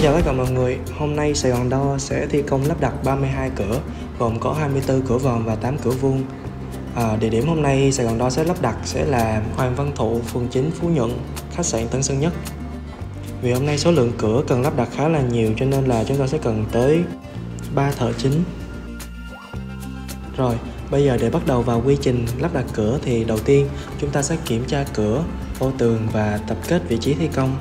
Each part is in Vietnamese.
Xin chào tất cả mọi người, hôm nay Sài Gòn Đo sẽ thi công lắp đặt 32 cửa gồm có 24 cửa vòm và 8 cửa vuông. À, Địa điểm hôm nay Sài Gòn Đo sẽ lắp đặt sẽ là Hoàng Văn Thụ, phường 9, Phú Nhuận, khách sạn Tân Sơn Nhất. Vì hôm nay số lượng cửa cần lắp đặt khá là nhiều cho nên là chúng ta sẽ cần tới 3 thợ chính. Rồi, bây giờ để bắt đầu vào quy trình lắp đặt cửa thì đầu tiên chúng ta sẽ kiểm tra cửa, ô tường và tập kết vị trí thi công.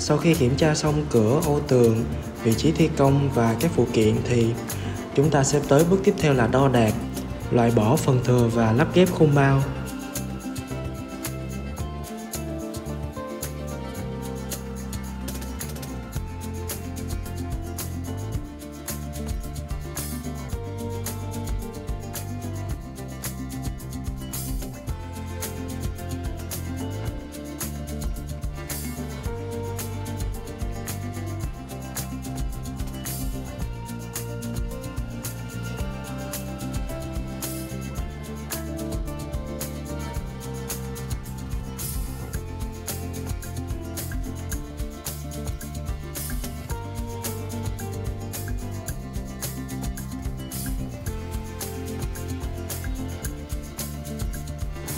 Sau khi kiểm tra xong cửa, ô tường, vị trí thi công và các phụ kiện thì chúng ta sẽ tới bước tiếp theo là đo đạc, loại bỏ phần thừa và lắp ghép khung bao.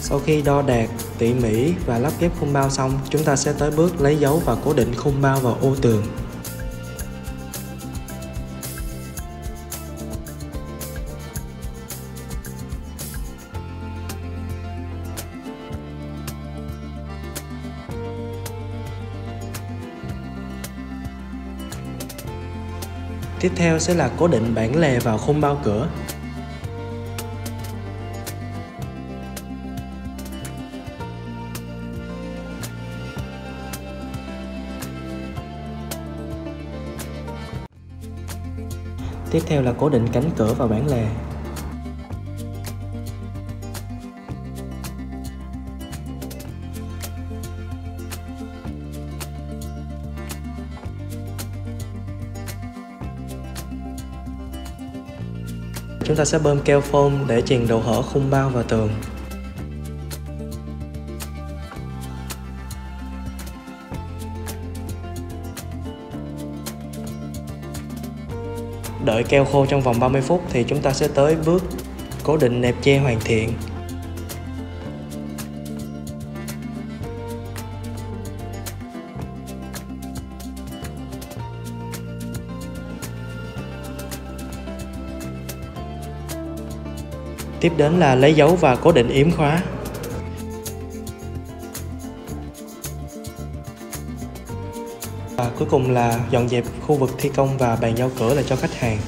Sau khi đo đạc tỉ mỉ và lắp ghép khung bao xong, chúng ta sẽ tới bước lấy dấu và cố định khung bao vào ô tường. Tiếp theo sẽ là cố định bản lề vào khung bao cửa. Tiếp theo là cố định cánh cửa và bản lề. Chúng ta sẽ bơm keo foam để truyền độ hở khung bao vào tường. Đợi keo khô trong vòng 30 phút thì chúng ta sẽ tới bước cố định nẹp che hoàn thiện. Tiếp đến là lấy dấu và cố định yếm khóa. Và cuối cùng là dọn dẹp khu vực thi công và bàn giao cửa lại cho khách hàng.